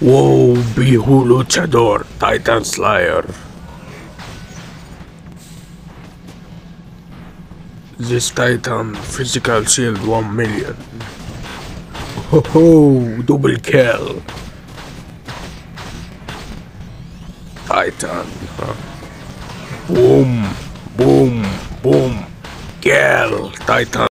Whoa, Bihu Luchador, Titan Slayer. This Titan physical shield 1 million. Ho ho, double kill. Titan. Huh? Boom, boom, boom. Kill, Titan.